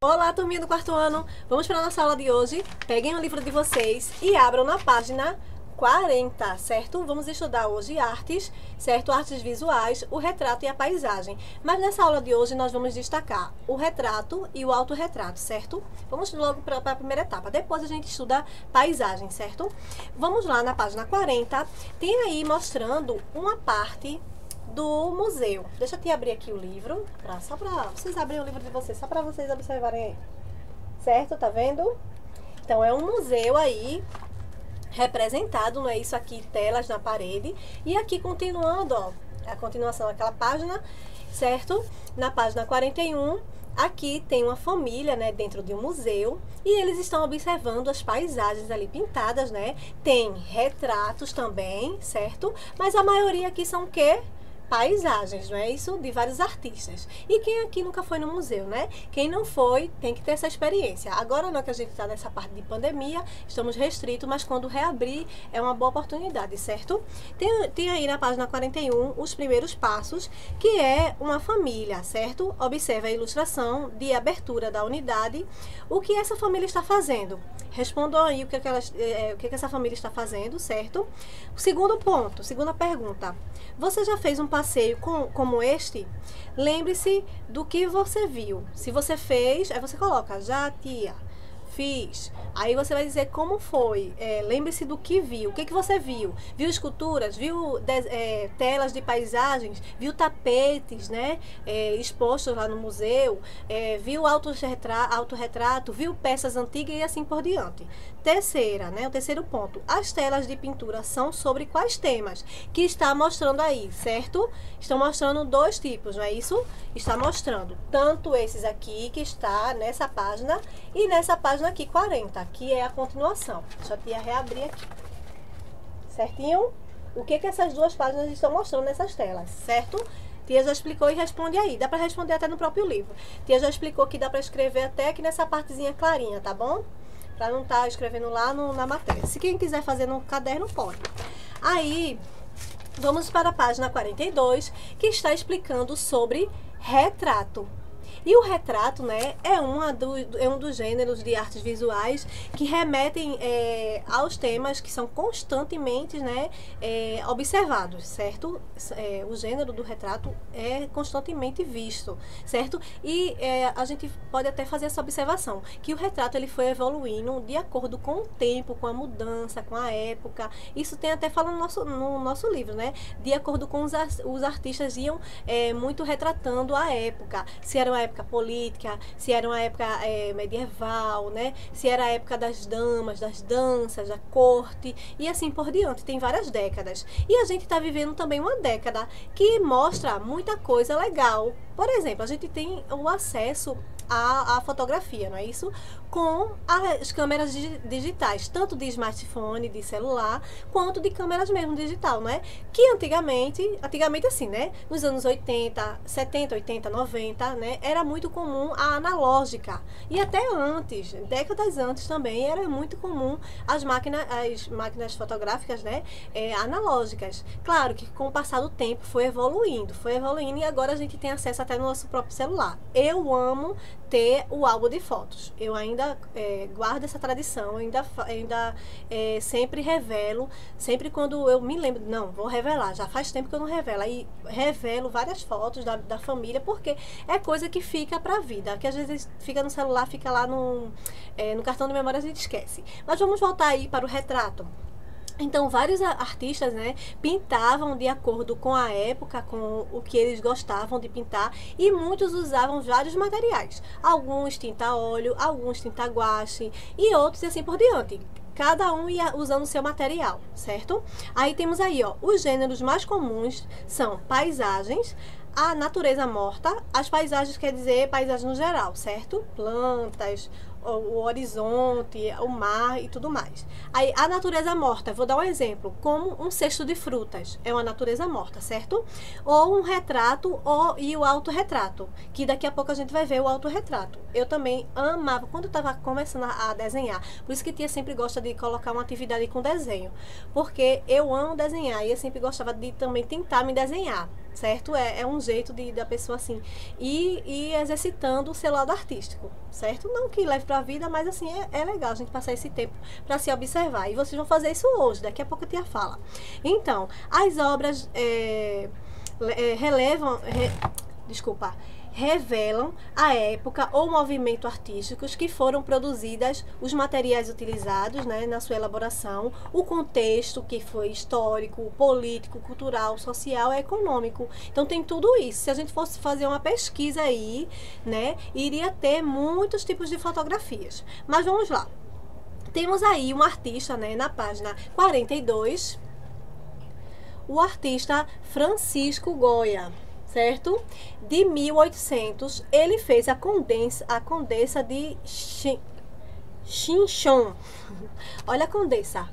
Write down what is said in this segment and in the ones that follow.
Olá, turminha do quarto ano! Vamos para a nossa aula de hoje. Peguem o livro de vocês e abram na página 40, certo? Vamos estudar hoje artes, certo? Artes visuais, o retrato e a paisagem. Mas nessa aula de hoje nós vamos destacar o retrato e o autorretrato, certo? Vamos logo para a primeira etapa. Depois a gente estuda paisagem, certo? Vamos lá na página 40. Tem aí mostrando uma parte do museu. Deixa eu te abrir aqui o livro, pra, só para vocês abrirem o livro de vocês, só para vocês observarem aí. Certo? Tá vendo? Então, é um museu aí representado, não é isso aqui, telas na parede. E aqui, continuando, ó, a continuação daquela página, certo? Na página 41, aqui tem uma família, né, dentro de um museu, e eles estão observando as paisagens ali pintadas, né? Tem retratos também, certo? Mas a maioria aqui são o quê? Paisagens, não é isso? De vários artistas. E quem aqui nunca foi no museu, né? Quem não foi, tem que ter essa experiência. Agora, não é que a gente está nessa parte de pandemia, estamos restritos, mas quando reabrir, é uma boa oportunidade, certo? Tem, tem aí na página 41 os primeiros passos, que é uma família, certo? Observe a ilustração de abertura da unidade. O que essa família está fazendo? Respondam aí o que, é é, o que, é que essa família está fazendo, certo? O segundo ponto, segunda pergunta. Você já fez um passeio com, como este? Lembre-se do que você viu. Se você fez, aí você coloca já, tia fiz. Aí você vai dizer como foi. É, Lembre-se do que viu. O que, que você viu? Viu esculturas? Viu é, telas de paisagens? Viu tapetes, né? É, expostos lá no museu? É, viu autorretrato, autorretrato? Viu peças antigas e assim por diante. Terceira, né? O terceiro ponto. As telas de pintura são sobre quais temas? Que está mostrando aí, certo? Estão mostrando dois tipos, não é isso? Está mostrando tanto esses aqui que está nessa página e nessa página aqui 40, que é a continuação. Deixa eu tia reabrir aqui. Certinho? O que que essas duas páginas estão mostrando nessas telas, certo? Tia já explicou e responde aí. Dá para responder até no próprio livro. Tia já explicou que dá para escrever até aqui nessa partezinha clarinha, tá bom? Para não estar tá escrevendo lá no, na matéria. Se quem quiser fazer no caderno, pode. Aí, vamos para a página 42, que está explicando sobre retrato. E o retrato, né, é, uma do, é um dos gêneros de artes visuais que remetem é, aos temas que são constantemente, né, é, observados, certo? É, o gênero do retrato é constantemente visto, certo? E é, a gente pode até fazer essa observação, que o retrato ele foi evoluindo de acordo com o tempo, com a mudança, com a época. Isso tem até falado no nosso, no nosso livro, né? De acordo com os, os artistas iam é, muito retratando a época, se era uma época política, se era uma época é, medieval, né? Se era a época das damas, das danças, da corte e assim por diante. Tem várias décadas. E a gente está vivendo também uma década que mostra muita coisa legal. Por exemplo, a gente tem o acesso à, à fotografia, não é isso? Com as câmeras digitais, tanto de smartphone, de celular, quanto de câmeras mesmo digital, né? Que antigamente, antigamente assim, né? Nos anos 80, 70, 80, 90, né? Era muito comum a analógica. E até antes, décadas antes também, era muito comum as máquinas, as máquinas fotográficas, né? É, analógicas. Claro que com o passar do tempo foi evoluindo, foi evoluindo e agora a gente tem acesso até no nosso próprio celular. Eu amo ter o álbum de fotos. Eu ainda é, guardo essa tradição, ainda, ainda é, sempre revelo, sempre quando eu me lembro, não, vou revelar, já faz tempo que eu não revelo, aí revelo várias fotos da, da família, porque é coisa que fica pra vida, que às vezes fica no celular, fica lá no, é, no cartão de memória, a gente esquece. Mas vamos voltar aí para o retrato. Então, vários artistas né, pintavam de acordo com a época, com o que eles gostavam de pintar, e muitos usavam vários materiais. Alguns tinta óleo, alguns tinta guache e outros e assim por diante cada um ia usando seu material, certo? Aí temos aí, ó, os gêneros mais comuns são paisagens, a natureza morta, as paisagens quer dizer paisagens no geral, certo? Plantas, o, horizonte, o mar e tudo mais. Aí, a natureza morta, vou dar um exemplo, como um cesto de frutas, é uma natureza morta, certo? Ou um retrato ou, e o autorretrato, que daqui a pouco a gente vai ver o autorretrato. Eu também amava, quando eu estava começando a, desenhar, por isso que tia sempre gosta de colocar uma atividade com desenho, porque eu amo desenhar e eu sempre gostava de também tentar me desenhar certo? É, é um jeito de, da pessoa assim ir, ir exercitando o seu lado artístico, certo? Não que leve para a vida, mas assim é, é legal a gente passar esse tempo para se observar. E vocês vão fazer isso hoje, daqui a pouco a tia fala. Então, as obras é, é, relevam. Re, desculpa revelam a época ou movimento artísticos que foram produzidas, os materiais utilizados né, na sua elaboração, o contexto que foi histórico, político, cultural, social, econômico. Então tem tudo isso. Se a gente fosse fazer uma pesquisa aí, né, iria ter muitos tipos de fotografias. Mas vamos lá. Temos aí um artista, né, na página 42, o artista Francisco Goya certo? De 1800, ele fez a condessa, a condessa de Chinchon. Olha a condessa.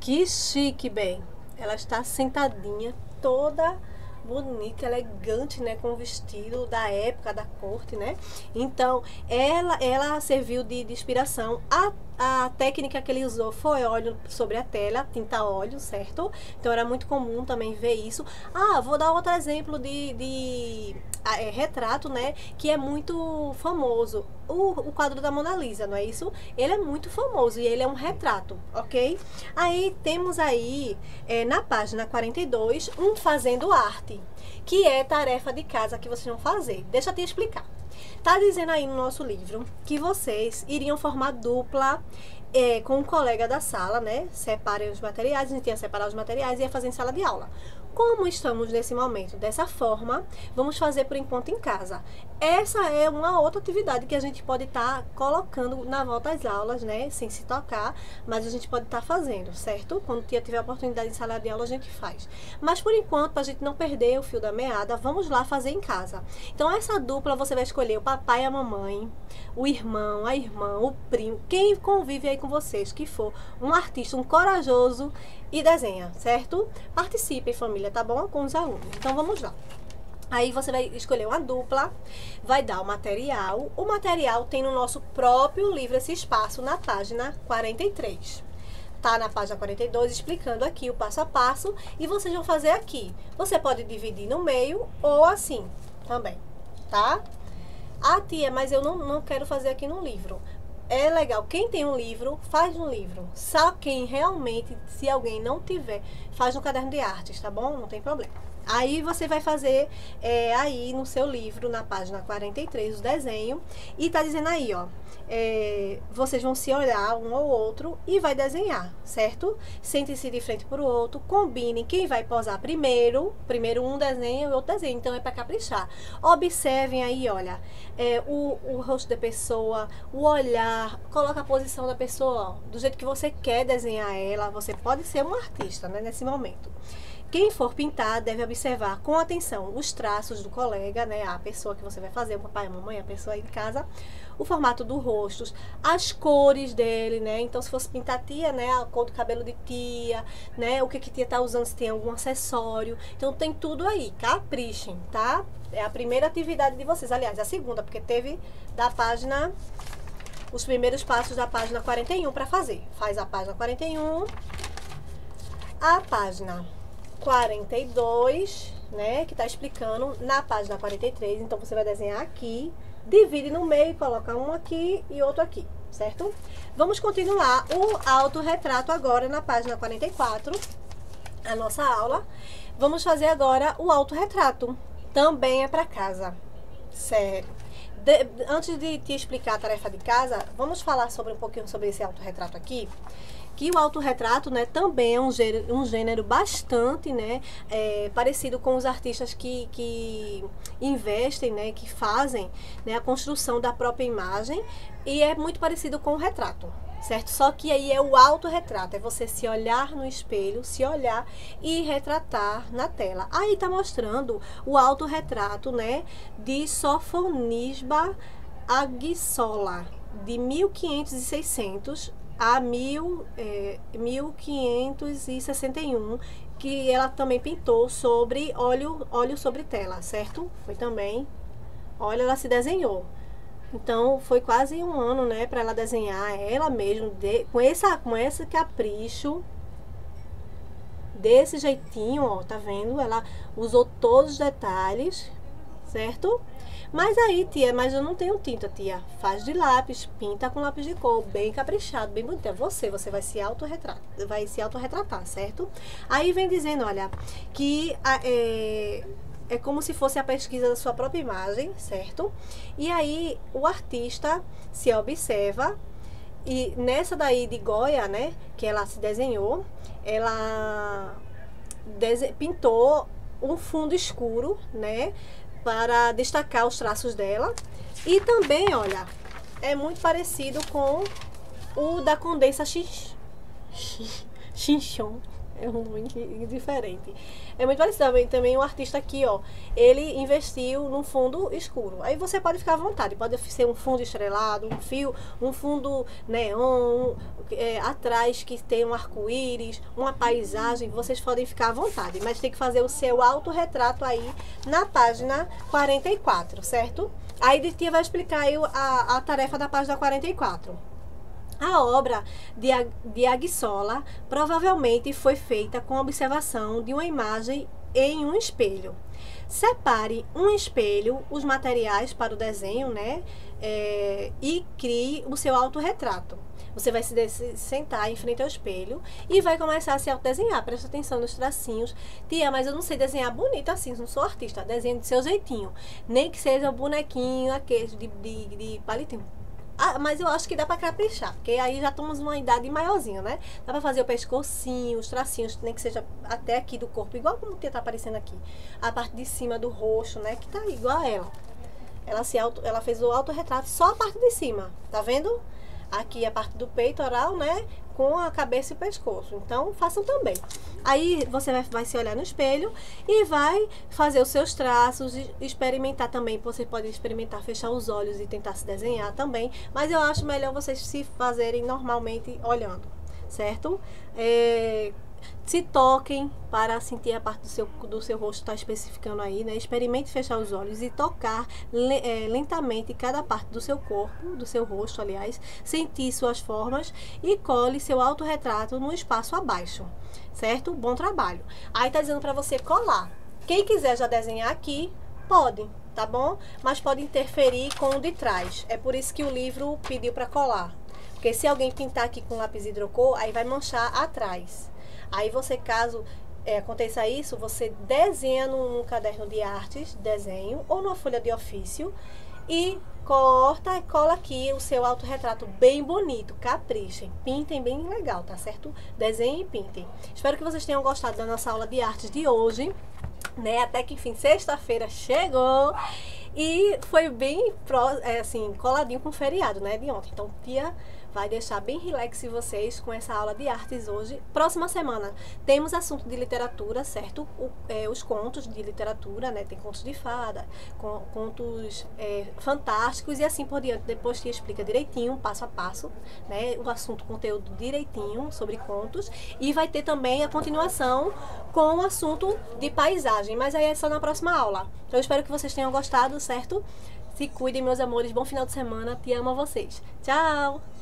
Que chique, bem. Ela está sentadinha, toda bonita, elegante, né, com o vestido da época da corte, né? Então, ela ela serviu de, de inspiração a a técnica que ele usou foi óleo sobre a tela, tinta óleo, certo? Então era muito comum também ver isso. Ah, vou dar outro exemplo de, de é, retrato, né? Que é muito famoso. O, o quadro da Mona Lisa, não é isso? Ele é muito famoso e ele é um retrato, ok? Aí temos aí, é, na página 42, um fazendo arte, que é tarefa de casa que vocês vão fazer. Deixa eu te explicar. Tá dizendo aí no nosso livro que vocês iriam formar dupla é, com um colega da sala, né? Separem os materiais, a gente ia separar os materiais e ia fazer em sala de aula. Como estamos nesse momento dessa forma, vamos fazer por enquanto em casa. Essa é uma outra atividade que a gente pode estar tá colocando na volta às aulas, né? Sem se tocar, mas a gente pode estar tá fazendo, certo? Quando tiver a oportunidade em sala de aula, a gente faz. Mas por enquanto, para a gente não perder o fio da meada, vamos lá fazer em casa. Então, essa dupla você vai escolher o papai e a mamãe, o irmão, a irmã, o primo, quem convive aí com vocês, que for um artista, um corajoso e desenha, certo? Participe, família, tá bom? Com os alunos. Então vamos lá. Aí você vai escolher uma dupla, vai dar o material. O material tem no nosso próprio livro esse espaço na página 43. Tá na página 42 explicando aqui o passo a passo e vocês vão fazer aqui. Você pode dividir no meio ou assim também, tá? Ah, tia, mas eu não, não quero fazer aqui no livro é legal. Quem tem um livro, faz um livro. Só quem realmente, se alguém não tiver, faz no caderno de artes, tá bom? Não tem problema. Aí você vai fazer é, aí no seu livro, na página 43, o desenho. E tá dizendo aí, ó. É, vocês vão se olhar um ao outro e vai desenhar, certo? Sentem-se de frente para o outro, combinem quem vai posar primeiro. Primeiro um desenha e o outro desenha. Então é para caprichar. Observem aí, olha, é, o, o rosto da pessoa, o olhar, coloca a posição da pessoa do jeito que você quer desenhar ela. Você pode ser um artista, né, nesse momento. Quem for pintar deve observar com atenção os traços do colega, né, a pessoa que você vai fazer, o papai, a mamãe, a pessoa aí em casa, o formato do rosto, as cores dele, né? Então, se fosse pintar tia, né, a cor do cabelo de tia, né, o que que tia tá usando, se tem algum acessório. Então, tem tudo aí. Caprichem, tá? É a primeira atividade de vocês. Aliás, a segunda, porque teve da página os primeiros passos da página 41 para fazer. Faz a página 41, a página 42, né? Que tá explicando na página 43. Então você vai desenhar aqui, divide no meio, coloca um aqui e outro aqui, certo? Vamos continuar o autorretrato agora na página 44, a nossa aula. Vamos fazer agora o autorretrato. Também é para casa. Sério. De, antes de te explicar a tarefa de casa, vamos falar sobre um pouquinho sobre esse autorretrato aqui que o autorretrato né, também é um gênero, um gênero bastante né, é, parecido com os artistas que, que investem, né, que fazem né, a construção da própria imagem e é muito parecido com o retrato. Certo? Só que aí é o autorretrato, é você se olhar no espelho, se olhar e retratar na tela. Aí tá mostrando o autorretrato, né, de Sofonisba Aguissola de 1500 a mil, é, 1561 que ela também pintou sobre óleo, óleo sobre tela, certo? Foi também, olha, ela se desenhou. Então foi quase um ano, né, para ela desenhar ela mesma de, com essa com esse capricho desse jeitinho, ó, tá vendo? Ela usou todos os detalhes, certo? Mas aí, tia, mas eu não tenho tinta, tia. Faz de lápis, pinta com lápis de cor, bem caprichado, bem bonito. É você, você vai se autorretratar, vai se autorretratar, certo? Aí vem dizendo, olha, que é, é como se fosse a pesquisa da sua própria imagem, certo? E aí o artista se observa e nessa daí de Goya, né, que ela se desenhou, ela pintou um fundo escuro, né, para destacar os traços dela. E também, olha, é muito parecido com o da Condessa Chinchon é um nome diferente. É muito parecido também, também um artista aqui, ó. Ele investiu num fundo escuro. Aí você pode ficar à vontade. Pode ser um fundo estrelado, um fio, um fundo neon, é, atrás que tem um arco-íris, uma paisagem. Vocês podem ficar à vontade. Mas tem que fazer o seu autorretrato aí na página 44, certo? Aí de tia vai explicar aí a, a tarefa da página 44. A obra de, de Aguissola provavelmente foi feita com observação de uma imagem em um espelho. Separe um espelho, os materiais para o desenho, né? É, e crie o seu autorretrato. Você vai se, se sentar em frente ao espelho e vai começar a se autodesenhar. Presta atenção nos tracinhos. Tia, mas eu não sei desenhar bonito assim, não sou artista. Desenho do seu jeitinho. Nem que seja um bonequinho aquele de, de, de palitinho ah, mas eu acho que dá para caprichar, porque aí já estamos numa idade maiorzinha, né? Dá para fazer o pescocinho, os tracinhos, nem que seja até aqui do corpo, igual como que tá aparecendo aqui. A parte de cima do rosto, né? Que tá igual a ela. Ela, se auto, ela fez o autorretrato só a parte de cima, tá vendo? Aqui a parte do peitoral, né? Com a cabeça e o pescoço. Então, façam também. Aí você vai, vai se olhar no espelho e vai fazer os seus traços, experimentar também. Você pode experimentar fechar os olhos e tentar se desenhar também. Mas eu acho melhor vocês se fazerem normalmente olhando, certo? É, se toquem para sentir a parte do seu, do seu rosto está especificando aí, né? Experimente fechar os olhos e tocar é, lentamente cada parte do seu corpo, do seu rosto, aliás, sentir suas formas e cole seu autorretrato no espaço abaixo, certo? Bom trabalho. Aí tá dizendo para você colar. Quem quiser já desenhar aqui, pode, tá bom? Mas pode interferir com o de trás. É por isso que o livro pediu para colar. Porque se alguém pintar aqui com lápis hidrocor, aí vai manchar atrás. Aí você, caso é, aconteça isso, você desenha num, caderno de artes, desenho, ou numa folha de ofício e corta e cola aqui o seu autorretrato bem bonito, caprichem, pintem bem legal, tá certo? Desenhem e pintem. Espero que vocês tenham gostado da nossa aula de artes de hoje, né? Até que enfim, sexta-feira chegou e foi bem, é, assim, coladinho com o feriado, né, de ontem. Então, tia vai deixar bem relax vocês com essa aula de artes hoje. Próxima semana temos assunto de literatura, certo? O, é, os contos de literatura, né? Tem contos de fada, contos é, fantásticos e assim por diante. Depois te explica direitinho, passo a passo, né? O assunto, conteúdo direitinho sobre contos. E vai ter também a continuação com o assunto de paisagem, mas aí é só na próxima aula. Então eu espero que vocês tenham gostado, certo? Se cuidem, meus amores. Bom final de semana. Te amo a vocês. Tchau!